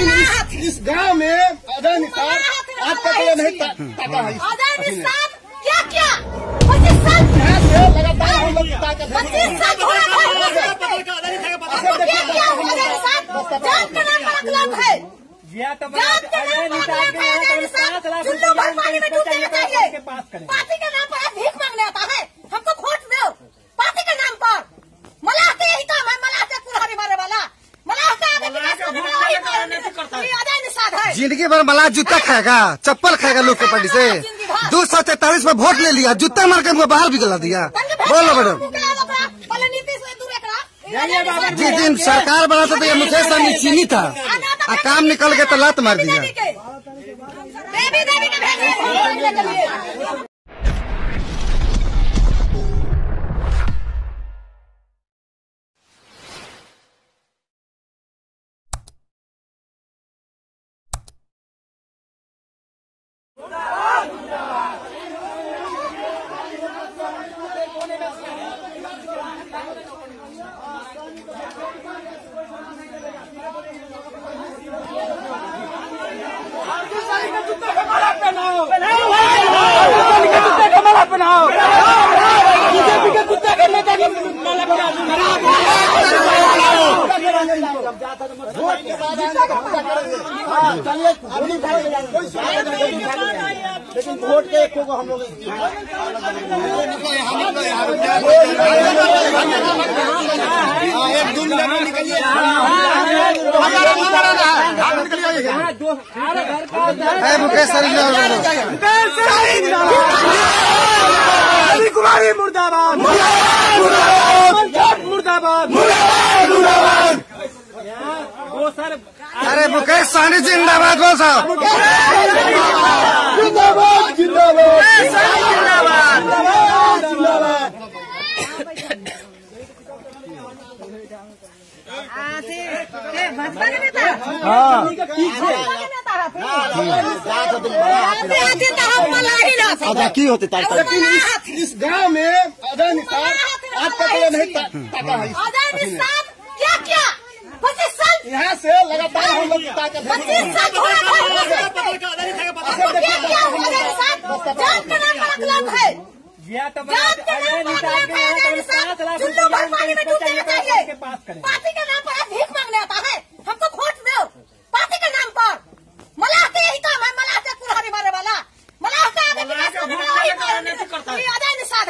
लेकिन इस, इस गाँव में अजय निसार आज तक ये नहीं ता- ताका है। अजय निषाद क्या क्या? पच्चीस साल से लगातार हम लोग ताकत पच्चीस साल हो। रहा है आपको क्या क्या अजय निषाद जान का नाम पर अकलत है जान का नाम पर अकलत है अजय निषाद चुल्लू भर पानी में डूबने चाहिए पार्टी के नाम पर आप भीख मांगने आता है हमको वोट दो पार्टी के नाम पर मलाह के यही काम है मलाह के कुल्हाड़ी मारे वाला मलाह का आगे विकास करने वाला वही काम है। ये अजय निषाद है ज़िंदगी भर मला जूता खाएगा, चप्पल खाएगा लोग के पार्टी से। दो सौ तैतालीस में वोट ले लिया, जूता मार के बाहर भी गला दिया। बोलो मैडम। जिस दिन सरकार बना था तो ये मुकेश सहनी चीनी था। आ काम निकल के तो लात मार दिया देवी देवी के भेज रहे हैं वोट मांगने के लिए लेकिन वोट के एक को हम लोग हाँ, एक दो मिनट निकलिए मुकेश सहनी कुमारी मुर्दाबाद मुर्दाबाद अरे मुकेश सहनी जिंदाबाद बोल साहब। जिंदाबाद जिंदाबाद। भाजपा के नेता भाजपा के नेता आते आते तो हम मलाही ना अब की होते इस, इस गाँव में आज तक ये नहीं ता- ताका है अजय निषाद क्या क्या पच्चीस साल यहाँ से लगातार हम लोग हो। है। का है का है। पार्टी के नाम पर आप भीख मांगने आता है। हमको वोट दो। पार्टी के नाम पर। मलाह के यही काम है मलाह के कुल्हाड़ी मारे वाला मलाह का आगे है।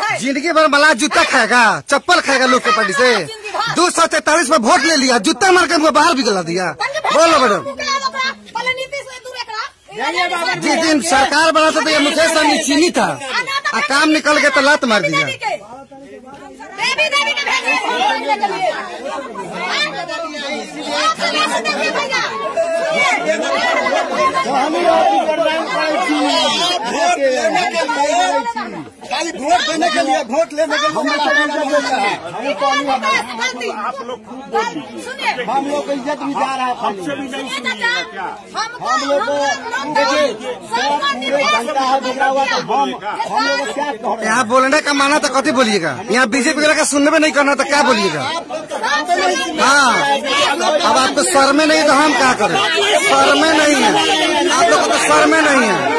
है। ज़िंदगी भर मला जूता खाएगा चप्पल खाएगा लोग के पार्टी से। दो सौ तैतालीस में वोट ले लिया जूता मार के हमको बाहर भी गला दिया। बोलो मैडम। जिस दिन सरकार बना था तो ये मुकेश सहनी चीनी था। आ काम निकल गया तो लात मार दिया। देवी खाली वोट देने के लिए वोट लेने के लिए आप लोग सुनिए। हम लोग को इज़्ज़त भी जा रहा है हम लोग को देखिए पूरे जनता है बिगड़ा हुआ तो हम हम लोग क्या कह रहे हैं? यहाँ बोलने का माना तो कथी बोलिएगा। यहाँ बीजेपी वगैरह का सुनने में नहीं करना तो क्या बोलिएगा? हाँ। अब आपको सर में नहीं तो हम क्या करें? सर में नहीं है। आप लोग को तो सर में नहीं है।